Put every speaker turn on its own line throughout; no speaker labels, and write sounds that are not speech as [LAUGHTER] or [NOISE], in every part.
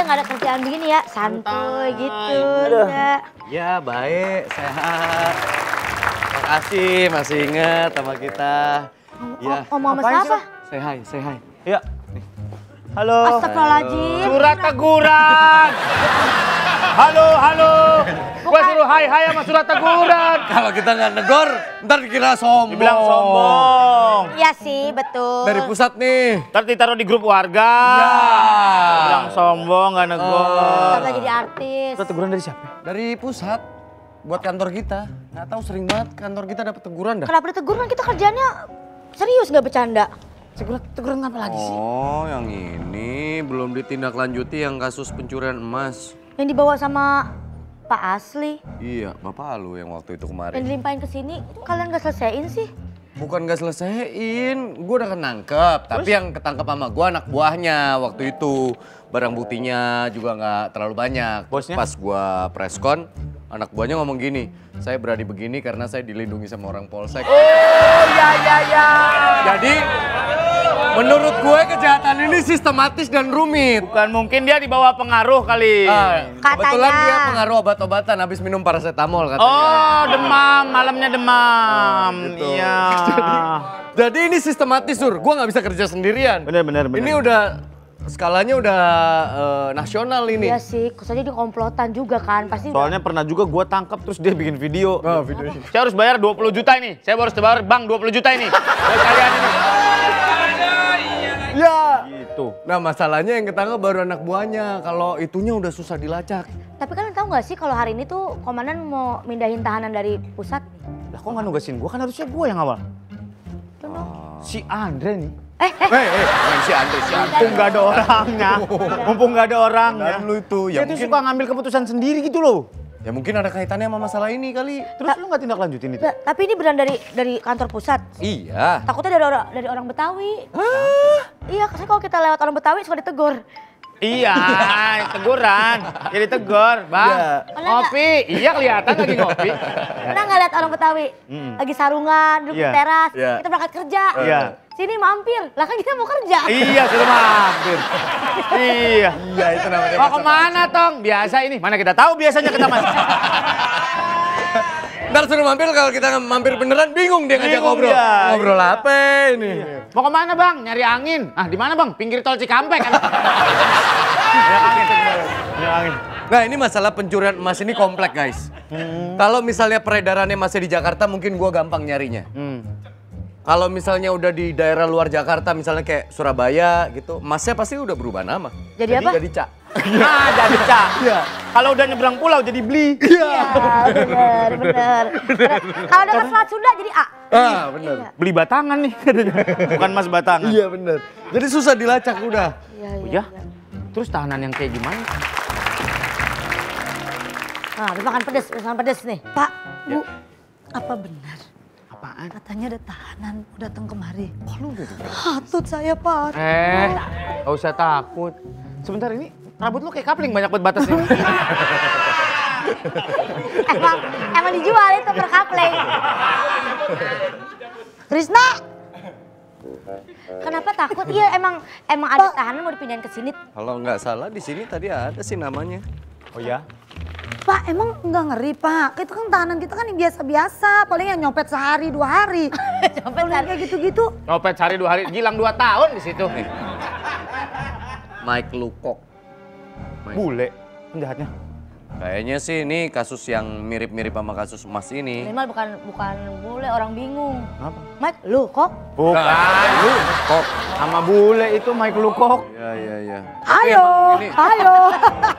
ya nggak ada kerjaan begini ya, santuy gitu. Ya.
Ya baik, sehat. Makasih masih inget sama kita. Ya.
Oh, mau sama siapa?
Say hi.
Ya. Halo.
Astagfirullahaladzim.
Surat teguran. [LAUGHS] Halo, halo. Gua suruh hai hai sama surat teguran. [LAUGHS]
Kalau kita nggak negor, ntar dikira sombong.
Dibilang sombong.
Iya sih, betul.
Dari pusat nih.
Ntar ditaruh di grup warga.
Ya.
Bilang sombong, gak negor.
Kagak jadi artis.
Surat teguran dari siapa?
Dari pusat. Buat kantor kita. Nggak tahu sering banget kantor kita dapat teguran dah.
Kenapa ditegur kan kita kerjanya serius nggak bercanda?
Teguran, teguran apa lagi sih?
Oh, yang ini belum ditindaklanjuti yang kasus pencurian emas.
Yang dibawa sama Pak Asli,
Iya, bapak lu yang waktu itu
yang
kemarin.
dilimpahin ke sini, kalian nggak selesaiin sih?
Bukan gak selesaiin, gue udah kenangkep. Tapi yang ketangkep sama gue anak buahnya waktu itu. Barang buktinya juga nggak terlalu banyak.
Bosnya?
Pas gue preskon, anak buahnya ngomong gini, saya berani begini karena saya dilindungi sama orang polsek.
Oh, ya, ya, ya.
Jadi, menurut gue kejahatan ini sistematis dan rumit.
Bukan mungkin dia dibawa pengaruh kali.
Kebetulan
Katanya.
dia pengaruh obat-obatan habis minum paracetamol katanya.
Oh, demam, malamnya demam.
Gitu.
Iya. [LAUGHS]
Jadi ini sistematis, Sur. Gue nggak bisa kerja sendirian.
Bener, bener, bener.
Ini udah skalanya udah eh, nasional ini.
Iya sih, khususnya di komplotan juga kan, pasti udah-
Soalnya pernah juga gua tangkap terus dia bikin video.
Oh, video.
Saya harus bayar 20 juta ini. Saya harus bayar bang 20 juta ini. [LAUGHS] Buat kalian ini.
Ya.
Gitu.
Nah masalahnya yang ketangkep baru anak buahnya. Kalau itunya udah susah dilacak.
Tapi kalian tahu nggak sih kalau hari ini tuh komandan mau mindahin tahanan dari pusat?
Lah kok nggak nugasin gua kan harusnya gua yang awal. Si Andre nih.
Eh, eh,
hei, main si Andre, si Andre.
Mumpung nggak ada orangnya. [LAUGHS] Mumpung nggak ada orangnya.
Dan lu itu,
Dia
ya
tuh
mungkin,
suka ngambil keputusan sendiri gitu loh.
ya mungkin ada kaitannya sama masalah ini kali.
Terus lu nggak tindak lanjutin itu?
ta- tapi ini beneran dari dari kantor pusat.
Iya.
Takutnya dari orang dari orang Betawi. Iya, saya kalau kita lewat orang Betawi suka ditegur.
Iya, teguran. Jadi tegur, bang.
Iya.
Ngopi. Iya kelihatan lagi ngopi.
Pernah nggak lihat orang Betawi? Lagi sarungan, duduk
Iya.
di teras,
Iya.
kita berangkat kerja.
Iya.
Sini mampir, lah kan kita mau kerja.
Iya, sudah mampir. Iya.
Iya itu namanya.
Mau ke mana, Tong? Biasa ini. Mana kita tahu biasanya ke taman.
Ntar suruh mampir kalau kita mampir beneran bingung dia ngajak ngobrol.
dia.
Ngobrol apa ini?
Mau ke mana, Bang? Nyari angin. Ah, di mana, Bang? Pinggir tol Cikampek. kan? Nyari angin. Nyari angin.
Nah ini masalah pencurian emas ini komplek guys. Kalau misalnya peredarannya masih di Jakarta mungkin gua gampang nyarinya.
Hmm.
Kalau misalnya udah di daerah luar Jakarta misalnya kayak Surabaya gitu, emasnya pasti udah berubah nama.
Jadi apa?
Jadi Cak.
Nah, jadi cak. Kalau udah nyebrang pulau jadi beli.
Iya, bener, bener. Kalau dekat Selat Sunda jadi A.
Ah bener.
Beli batangan nih katanya. Bukan mas batangan.
Iya bener. Jadi susah dilacak udah.
Iya,
Oh, ya? Terus tahanan yang kayak gimana?
Nah, habis makan pedes, habis makan pedes nih.
Pak, Bu, apa benar?
Apaan?
Katanya ada tahanan mau datang kemari. Hatut saya, Pak.
Eh, gak usah takut. Sebentar ini rambut lu kayak kapling banyak buat batasnya. [LAUGHS]
Emang, emang dijual itu per kapleng.
Trisna,
Kenapa takut? Iya, emang emang ada tahanan mau dipindahin ke sini.
Kalau nggak salah di sini tadi ada sih namanya.
Oh ya?
Pak, emang nggak ngeri, Pak? Itu kan tahanan kita kan yang biasa-biasa. Paling yang nyopet sehari, dua hari. [LAUGHS] Kalau yang kayak gitu-gitu.
Nyopet sehari dua hari, gilang dua tahun di situ.
Mike Lukok.
Bule penjahatnya.
Kayaknya sih ini kasus yang mirip-mirip sama kasus emas ini.
Minimal bukan bukan bule orang bingung.
Apa?
Mike, lu kok?
Bukan.
Kok?
Sama bule itu Mike Lukok.
Iya iya iya.
Ayo,
Ini,
ayo.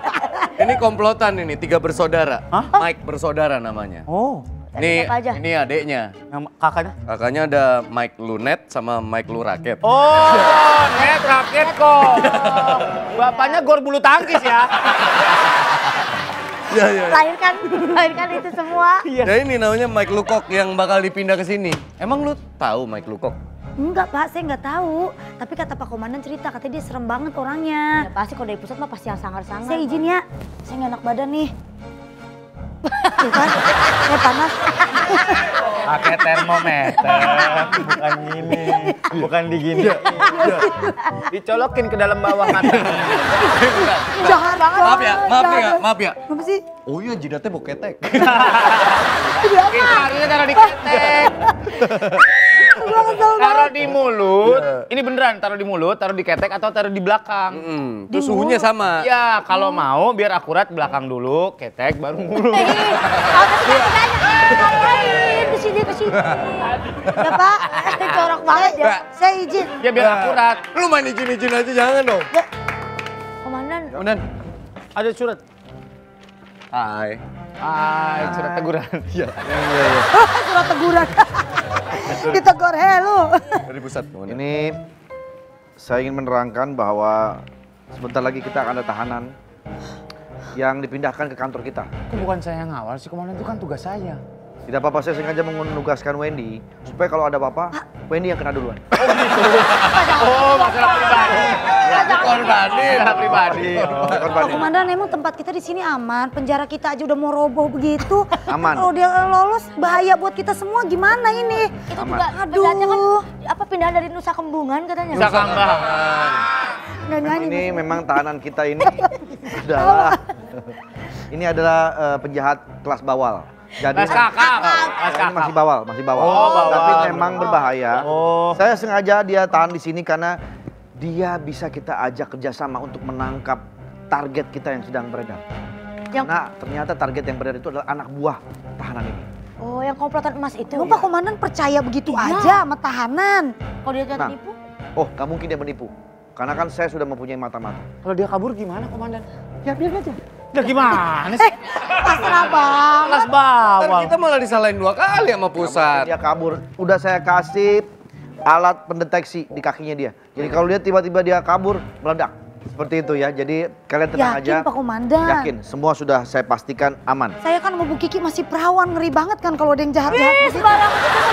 [LAUGHS]
ini komplotan ini tiga bersaudara.
Hah?
Mike bersaudara namanya.
Oh.
Ini
aja?
ini adeknya.
Yang kakaknya?
Kakaknya ada Mike Lunet sama Mike Luraket.
Oh, net raket kok. Bapaknya gor bulu tangkis ya.
Iya iya.
Lahirkan, lahirkan itu semua.
Ya ini namanya Mike Lukok yang bakal dipindah ke sini. Emang lu tahu Mike Lukok?
Enggak, Pak, saya nggak tahu. Tapi kata Pak Komandan cerita, katanya dia serem banget orangnya.
Ya pasti kalau dari pusat mah pasti yang sangar-sangar.
Saya izin ya, saya nggak enak badan nih. Ya kan? Saya panas.
Pakai termometer, bukan gini, bukan digini.
Iya,
Dicolokin ke dalam bawah mata.
Jahat banget.
Maaf ya, maaf ya, maap ya.
Apa sih?
Oh iya jidatnya bau ketek.
Itu harusnya taruh di ketek. [LAUGHS]
Gua kesel banget.
Taruh di mulut. Ini beneran taruh di mulut, taruh di ketek atau taruh di belakang.
Hmm, terus suhunya sama.
Ya, kalau mau biar akurat belakang dulu, ketek baru [LAUGHS] mulut.
Ih, kalau tapi kan ngapain ke sini ke sini.
Ya Pak.
Jorok banget ya.
Saya izin.
Ya biar akurat.
Lu main izin-izin aja jangan dong.
Komandan,
Kemudian,
Ada surat.
hai.
Hai, surat teguran.
Iya. [LAUGHS]
Surat teguran. [LAUGHS] Ditegur, he lu. [LAUGHS]
Dari pusat. Kemudian.
Ini saya ingin menerangkan bahwa sebentar lagi kita akan ada tahanan yang dipindahkan ke kantor kita.
Kok bukan saya yang ngawal sih, komandan itu kan tugas saya.
Tidak apa-apa, saya sengaja menugaskan Wendy supaya kalau ada apa-apa, Wendy yang kena duluan.
Oh, [LAUGHS] masalah pribadi.
Korbanin.
Masalah pribadi.
Bukan
Pak
Pak.
Komandan emang tempat kita di sini aman, penjara kita aja udah mau roboh begitu. [LAUGHS]
Aman.
Kalau dia lolos bahaya buat kita semua gimana ini?
itu
Aman.
juga pindahannya kan
Aduh.
apa pindahan dari Nusa Kembungan katanya.
Bisa kambah.
Nggak nyanyi.
Ini memang tahanan kita ini [LAUGHS] adalah ini adalah eh, penjahat kelas bawal. Jadi
Kelas kakak. Kelas
ini masih
kakak.
bawal, masih bawal.
Oh, bawal.
Tapi memang berbahaya.
Oh.
Saya sengaja dia tahan di sini karena dia bisa kita ajak kerjasama untuk menangkap target kita yang sedang beredar.
Yang-
Karena ternyata target yang beredar itu adalah anak buah tahanan ini.
Oh, yang komplotan emas itu.
Emang Pak Komandan percaya begitu aja sama tahanan?
Kalau dia ternyata
Nah.
nipu,
Oh, gak mungkin dia menipu. Karena kan saya sudah mempunyai mata-mata.
Kalau dia kabur gimana, komandan?
Ya biar aja.
Ya gimana sih?
Pasrah banget.
Kelas
Ntar
bawah.
kita malah disalahin dua kali sama pusat.
Dia kabur. Udah saya kasih alat pendeteksi di kakinya dia. Jadi kalau dia tiba-tiba dia kabur, meledak. Seperti itu ya. Jadi kalian tenang
Yakin
aja.
Pak Komandan?
Yakin. Semua sudah saya pastikan aman.
Saya kan sama Bu Kiki masih perawan, ngeri banget kan kalau ada yang jahat-jahat.
Ih, sembarangan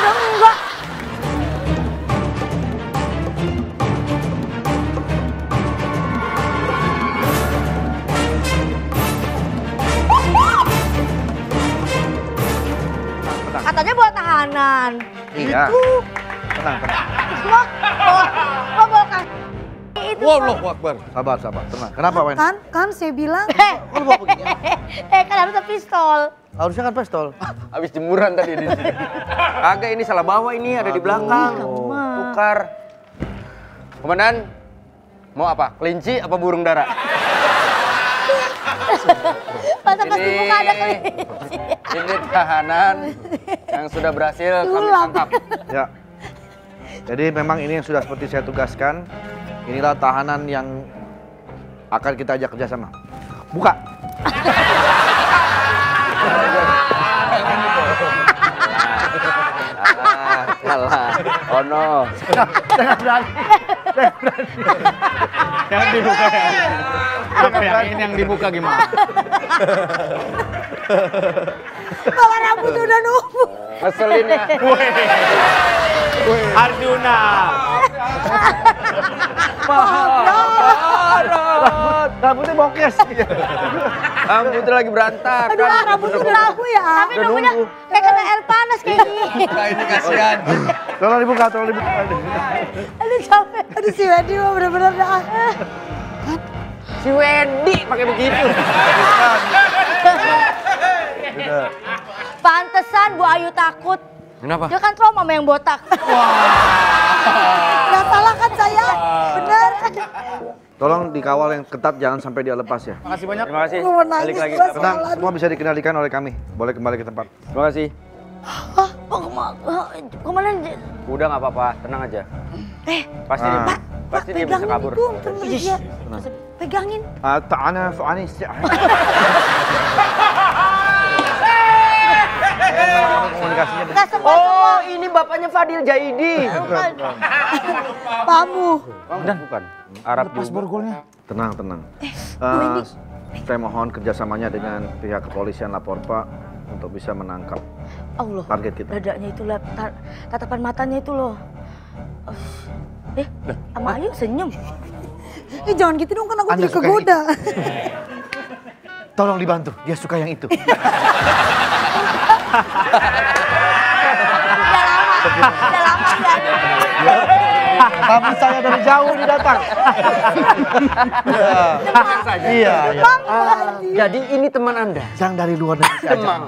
tahanan.
Iya. Tenang, tenang.
Semua bawa, bawa, bawa kaki itu.
Wow, Allahu Akbar.
Sabar, sabar. Tenang. Kenapa, Wen?
Kan, kan saya bilang.
Eh, [LAUGHS]
lu bawa begini? [LAUGHS]
eh kan harusnya pistol.
Harusnya kan pistol. [LAUGHS]
Habis jemuran tadi di sini.
Kagak ini salah bawa ini ada di belakang. Tukar. Komandan, mau apa? Kelinci apa burung dara?
Masa pas di muka ada kelinci.
Ini tahanan yang sudah berhasil kami tangkap.
Ya. Jadi memang ini yang sudah seperti saya tugaskan. Inilah tahanan yang akan kita ajak kerjasama. Buka.
Salah, salah. Oh no.
Jangan berani.
Yang dibuka ya. Apa yang ini yang dibuka gimana?
Malah rambutnya udah numpuk.
Ngeselin ya.
Arjuna.
Rambutnya bokes.
Rambutnya lagi berantakan.
Aduh, ah, rambutnya udah aku ya.
Tapi nunggunya kayak kena air panas kayak gini.
Nah ini kasihan.
Tolong dibuka, tolong dibuka.
Aduh capek.
Aduh si Wendy mah bener-bener dah.
Si Wendy pakai begitu.
Pantesan Bu Ayu takut.
Kenapa?
Dia kan trauma sama yang botak.
Nggak salah kan saya? Bener.
Tolong dikawal yang ketat, jangan sampai dia lepas ya.
Makasih banyak.
Terima kasih.
Gue mau nangis
Balik lagi.
Tenang, semua bisa dikendalikan oleh kami. Boleh kembali ke tempat.
Terima kasih.
Hah? Oh, kema- ke mana?
Udah nggak apa-apa, tenang aja.
Eh,
Pasti
Ah.
dia,
Pak,
pasti dia bisa
pegangin
kabur.
itu, terus dia. Pegangin.
Ah, ta'ana fa'ani [LAUGHS] Komunikasinya
nggak semua semua.
Oh, ini bapaknya Fadil Jaidi.
Bukan.
Pamu.
Bukan, bukan. Arab
Pas
juga.
borgolnya.
Tenang, tenang.
Eh,
Eh, saya mohon kerjasamanya dengan pihak kepolisian lapor Pak untuk bisa menangkap
Allah.
target kita.
Dadanya itu lah, ta- tatapan matanya itu loh. Eh, sama Ayu senyum.
Eh jangan gitu dong kan aku
Anda
jadi kegoda.
Tolong dibantu, dia suka yang itu. [LAUGHS]
Udah lama.
Tapi saya dari jauh nih datang. Iya, iya.
Jadi ini teman Anda?
Yang dari luar negeri aja.
Memang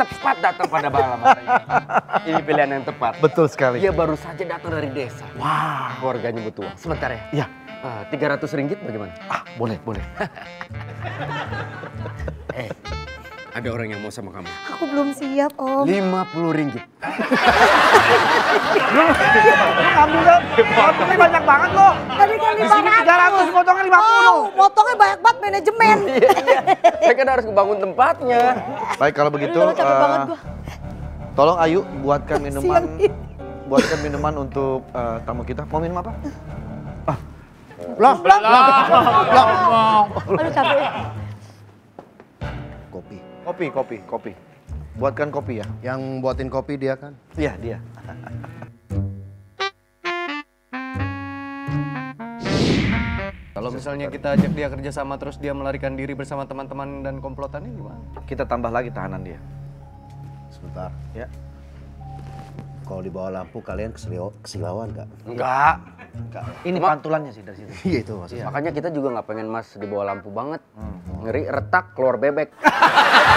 tepat datang pada malam hari ini. Ini pilihan yang tepat.
Betul sekali.
Dia baru saja datang dari desa. Wah. Keluarganya butuh uang. Sebentar ya.
Iya.
Ah, 300 ringgit bagaimana?
Ah, boleh, boleh. [LAUGHS]
Eh, ada orang yang mau sama kamu.
Aku belum siap om.
50 ringgit.
Ambilnya, ambilnya banyak banget loh.
Tadi kan
Di sini 300, potongnya 50.
Oh, potongnya banyak banget manajemen.
Iya, [LAUGHS] iya. Saya kan harus kebangun tempatnya.
Baik kalau begitu,
Aduh,
eh, tolong Ayu buatkan minuman, buatkan minuman untuk eh, tamu kita. Mau minum apa?
Loh,
Aduh capek.
Kopi. Kopi, kopi, kopi. Buatkan kopi ya.
Yang buatin kopi dia kan?
Iya dia.
Kalau misalnya kita ajak dia kerja sama terus dia melarikan diri bersama teman-teman dan komplotannya gimana?
Kita tambah lagi tahanan dia.
Sebentar.
Ya.
Kalau di bawah lampu kalian kesilauan nggak?
Enggak.
Ini pantulannya sih dari situ.
Iya itu maksudnya.
Makanya kita juga nggak pengen mas di bawah lampu banget. Ngeri retak keluar bebek. [LAUGHS]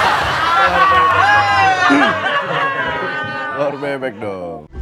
[LAUGHS]
Luar bebek dong.